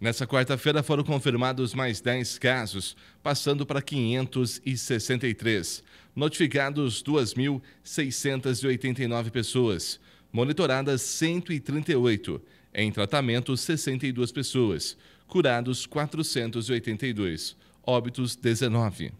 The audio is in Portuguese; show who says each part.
Speaker 1: Nessa quarta-feira foram confirmados mais 10 casos, passando para 563. Notificados 2.689 pessoas. Monitoradas 138. Em tratamento 62 pessoas. Curados 482. Óbitos 19.